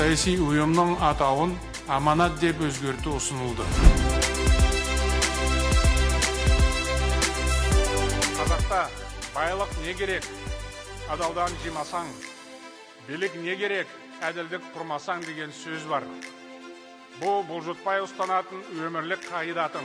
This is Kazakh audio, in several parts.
саяси ұйымның атауын аманат деп өзгерту ұсынылды. Қазақта байлық не керек адалдан жимасаң билік не керек әділдік құрмасаң деген сөз бар. Бұл бұлжытпай ұстанатын өмірлік қағидатым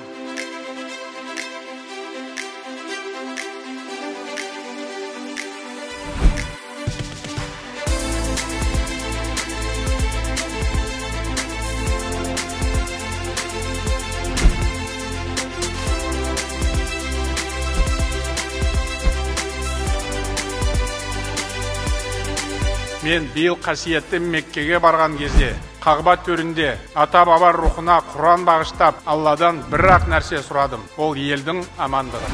мен биыл қасиетті меккеге барған кезде қағба төрінде ата баба рухына құран бағыштап алладан бір ақ нәрсе сұрадым. Ол елдің амандығы.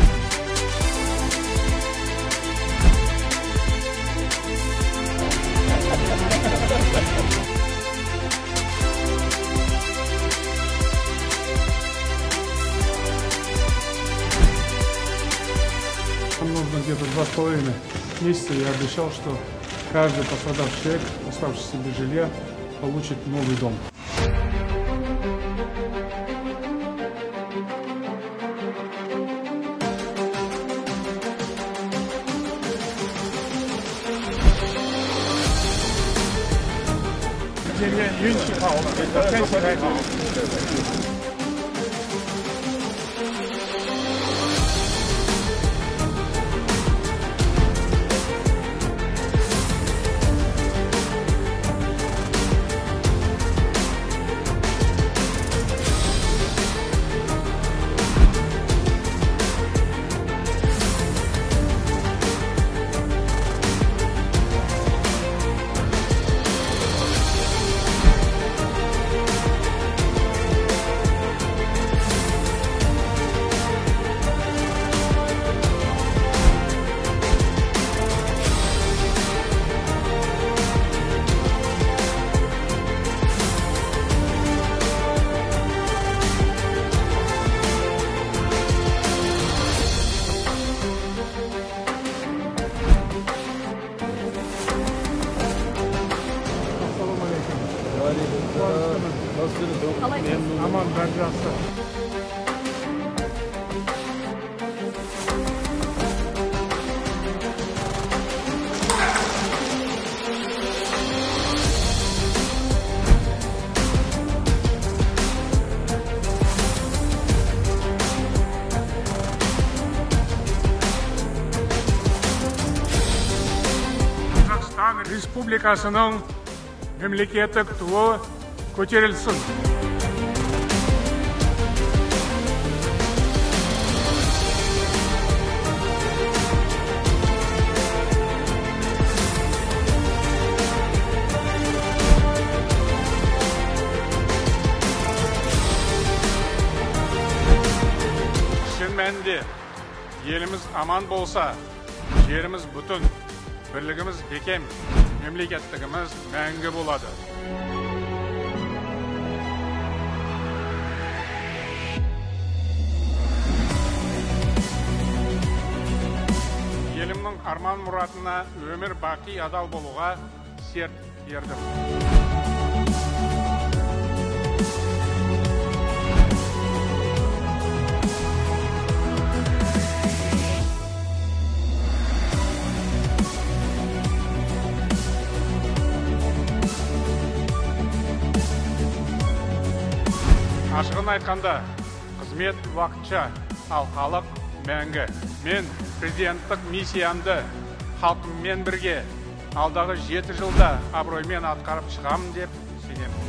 Нужно где-то два с половиной месяца. Я обещал, что Каждый пострадавший человек, оставшийся без жилья, получит новый дом. 今天运气好，我们天气还好。Nasılsınız? Kolay gelsin. Aman ben rastladım. Республикасының мемлекеттік туы көтерілсін шын мәнінде еліміз аман болса жеріміз бүтін бірлігіміз бекем мемлекеттігіміз мәңгі болады. Арман мұратына өмір бақи адал болуға серт бердім. Ашығын айтқанда қызмет уақытша ал халық мәңгі. Мен президенттік миссиямды халқыммен бірге алдағы жеті жылда абыроймен атқарып шығамын деп сенемін.